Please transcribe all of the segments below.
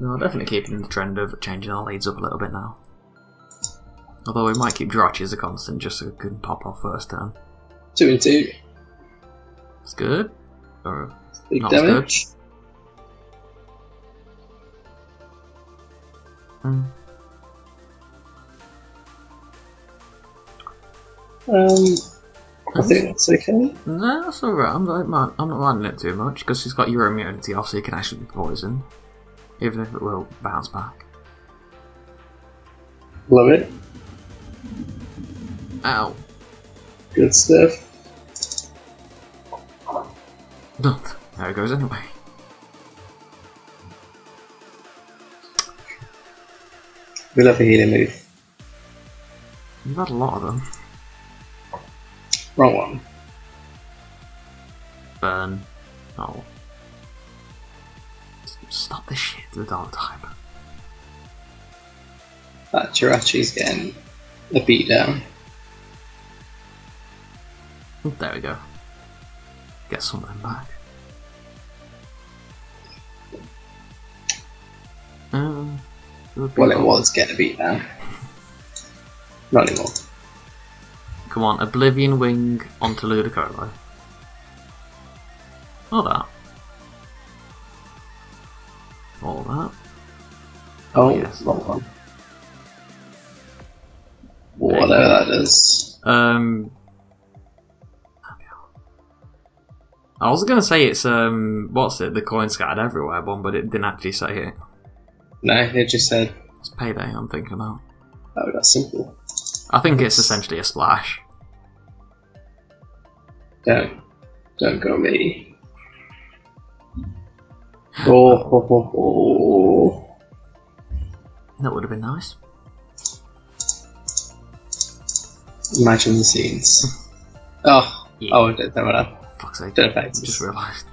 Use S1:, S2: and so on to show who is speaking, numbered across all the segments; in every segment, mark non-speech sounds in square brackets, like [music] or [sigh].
S1: No, definitely keeping the trend of changing our leads up a little bit now. Although we might keep Jirachi as a constant just so we can pop off first turn.
S2: Two and two.
S1: It's good. Or
S2: Big
S1: Not as good.
S2: damage.
S1: Hmm.
S2: Um, I think that's okay.
S1: No, that's alright. I'm not, I'm not minding it too much because he's got your immunity off, so he can actually be poisoned, even if it will bounce back.
S2: Love it.
S1: Ow!
S2: Good stuff.
S1: No, there it goes anyway.
S2: We love a healing move.
S1: You've had a lot of them.
S2: Wrong one.
S1: Burn. Oh. Stop this shit to the dark type.
S2: That Jirachi's getting a beat down.
S1: There we go. Get something back. Um, be
S2: Well, it was getting a beat down. Not anymore.
S1: Come on, Oblivion Wing onto Ludicolo. All that. All that.
S2: Oh,
S1: yes.
S2: wrong one. Whatever that is.
S1: Um. I was gonna say it's um what's it the coin scattered everywhere one, but it didn't actually say it.
S2: No, it just said,
S1: It's payday. I'm thinking about.
S2: oh, that's simple.
S1: I think it's essentially a splash.
S2: Don't, don't go me. Oh, oh, oh, oh.
S1: That would have been nice.
S2: Imagine the scenes. [laughs] Oh,
S1: Yeah.
S2: oh, don't know what
S1: Fuck's sake.
S2: Don't affect us.
S1: Just realised.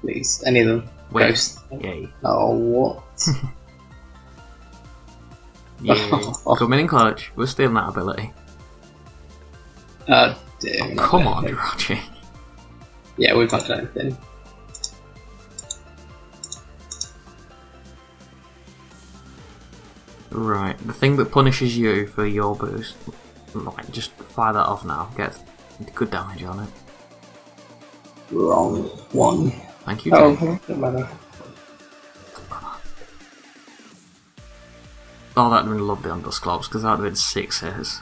S2: Please, any of them.
S1: Wait.
S2: Ghost.
S1: Yay.
S2: Oh, what? [laughs]
S1: Yay. Coming in clutch. We're stealing that ability. [laughs]
S2: Oh, dear.
S1: Oh, come on,
S2: big.
S1: Jirachi.
S2: Yeah, we've not done anything.
S1: Right, the thing that punishes you for your boost, like, just fire that off now. Get good damage on it.
S2: Wrong one.
S1: Thank you.
S2: Oh,
S1: Jake.
S2: doesn't matter.
S1: Oh, that'd have been lovely on Dusclops because that'd have been six hits.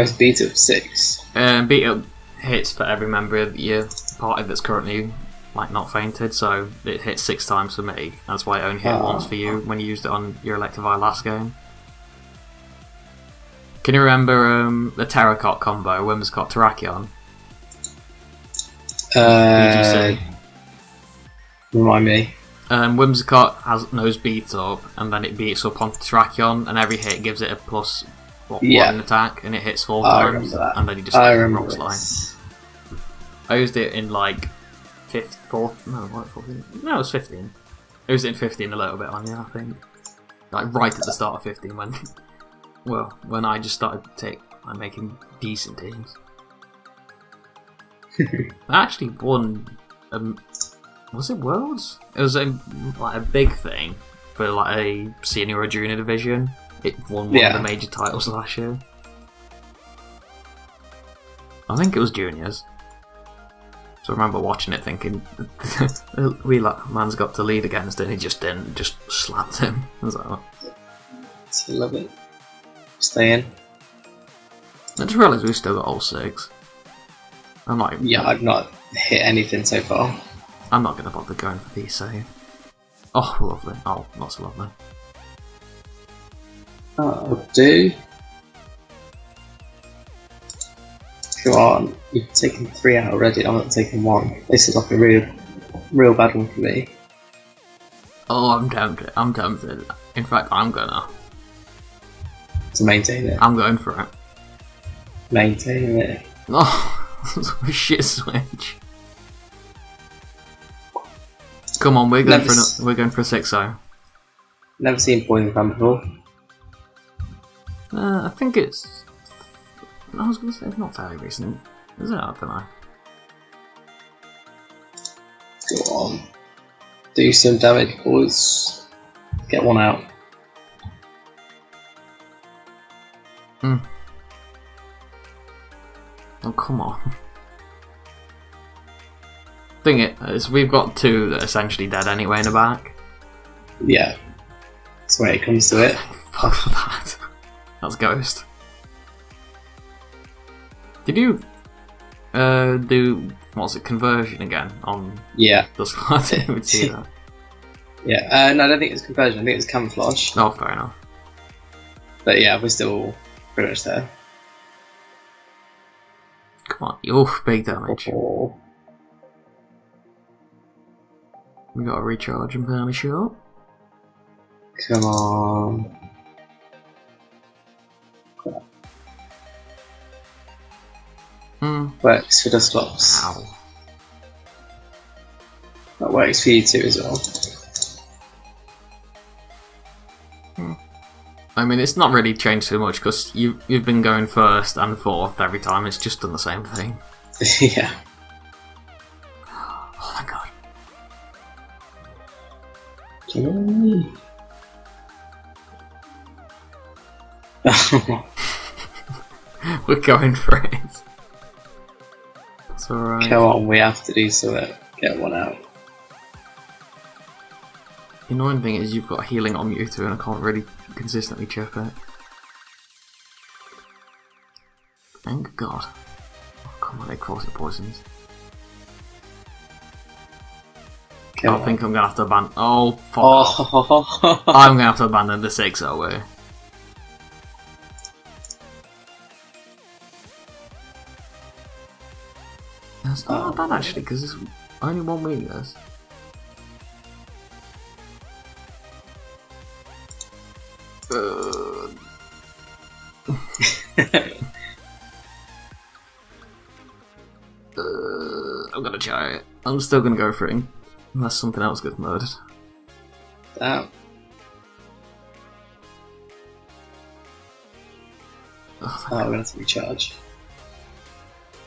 S2: Was beat up six.
S1: Um, beat up hits for every member of your party that's currently like not fainted, so it hit six times for me. That's why it only hit
S2: Ah.
S1: once for you when you used it on your Electivire last game. Can you remember um, the Terracotta combo, Whimsicott Terrakion?
S2: Uh, remind me.
S1: Um, Whimsicott has knows beat up, and then it beats up onto Terrakion, and every hit gives it a plus
S2: Yeah.
S1: one attack, and it hits four
S2: I
S1: times, and then you just like, rock slide. I used it in like fifth, fourth, no, what, 14? No, it was 15. I used it in 15 a little bit on, yeah, I think. Like right at the start of 15 when, [laughs] well, when I just started to take, like, making decent teams. [laughs] I actually won, um, was it Worlds? It was a, like a big thing for like a senior or junior division. It won one
S2: Yeah.
S1: of the major titles last year. I think it was juniors. So I remember watching it thinking, [laughs] we like man's got to lead against it, and he just didn't, just slapped him. I was like, oh.
S2: So love it. Stay in.
S1: I just realised we've still got all six. I'm like,
S2: Yeah, I've not hit anything so far.
S1: I'm not going to bother going for these save. Oh, lovely. Oh, not so lovely.
S2: Oh, do. Come on, you've taken three out already. I'm not taking one. This is like a real, real bad one for me.
S1: Oh, I'm tempted. I'm tempted. In fact, I'm gonna.
S2: To maintain it,
S1: I'm going for it.
S2: maintain it.
S1: Oh, [laughs] shit switch. Come on, we're going
S2: Never
S1: for an, we're going for a six zero.
S2: Never seen Poison Fang before.
S1: Uh, I think it's. I was going to say it's not fairly recent. Is it? I don't know.
S2: Go on. Do some damage, boys. Get one out.
S1: Oh, come on. Thing it is, we've got two that are essentially dead anyway in the back.
S2: Yeah. That's where it comes to it. [laughs]
S1: Fuck that. That's Ghost. Did you uh, do what's it conversion again on
S2: Yeah.
S1: the squad? I would see that.
S2: Yeah. Uh, no, I don't think it's conversion. I think it's camouflage.
S1: Oh, fair enough.
S2: But yeah, we're still pretty much there.
S1: Come on, oh, big damage.
S2: Oh.
S1: We got a recharge and bounty shot.
S2: Come on.
S1: Hmm.
S2: Works for Dusclops.
S1: Ow.
S2: That works for you too as well.
S1: I mean, it's not really changed too much because you you've been going first and fourth every time. It's just done the same thing. [laughs]
S2: yeah.
S1: Oh my god. [laughs] [laughs] We're going for it. It's alright.
S2: Come on, we have to do something. Uh, get one out.
S1: The annoying thing is you've got healing on Mewtwo and I can't really consistently chip it. Thank God. Oh, come on, they cross it poisons.
S2: Come
S1: I
S2: on.
S1: think I'm gonna have to abandon. Oh, fuck.
S2: Oh, [laughs]
S1: I'm gonna have to abandon the 6 way. That's not
S2: Oh.
S1: bad actually, because it's only one weakness. Uh, uh, I'm gonna try it. I'm still gonna go for it unless something else gets murdered.
S2: Damn.
S1: Oh,
S2: Oh, we're gonna have to recharge.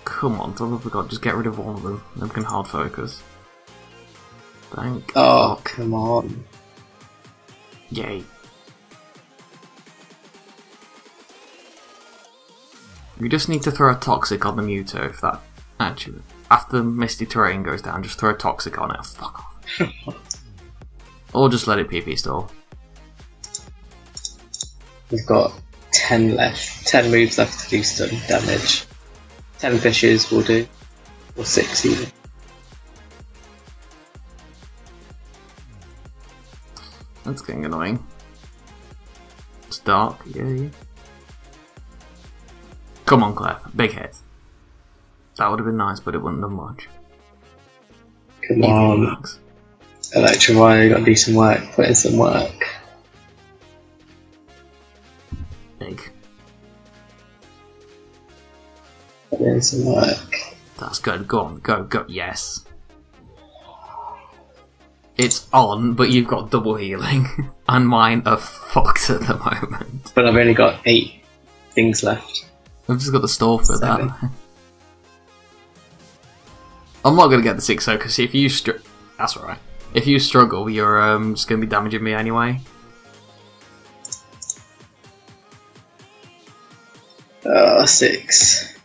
S1: Come on, for the God, just get rid of all of them. Then we can hard focus. Thank
S2: Oh,
S1: fuck.
S2: come on.
S1: Yay. We just need to throw a toxic on the Mewtwo if that actually after Misty Terrain goes down, just throw a toxic on it. Fuck off. [laughs] or just let it PP stall.
S2: We've got 10 left. 10 moves left to do some damage. 10 fishes will do. Or 6 even.
S1: That's getting annoying. It's dark, yay. Come on, Clef. Big hit. That would have been nice, but it wouldn't have done much.
S2: Come on. Electivire, gotta do some work. Put in some work.
S1: Big.
S2: In some work.
S1: That's good. Go on, go, go. Yes. It's on, but you've got double healing, [laughs] and mine are fucked at the moment.
S2: But I've only got 8 things left.
S1: I've just got the store for
S2: Seven.
S1: that. [laughs] I'm not gonna get the six though, because if you str- that's alright. If you struggle, you're um, just gonna be damaging me anyway.
S2: Uh, 6.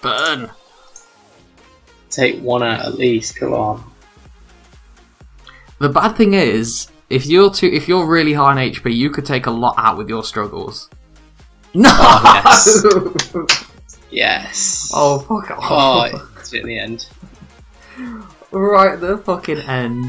S1: Burn.
S2: Take one out at least, come on.
S1: The bad thing is, if you're too, if you're really high on HP, you could take a lot out with your struggles. [laughs] No.
S2: Oh, Yes.
S1: oh fuck off.
S2: Oh, it's at the end. [laughs]
S1: right at the fucking end.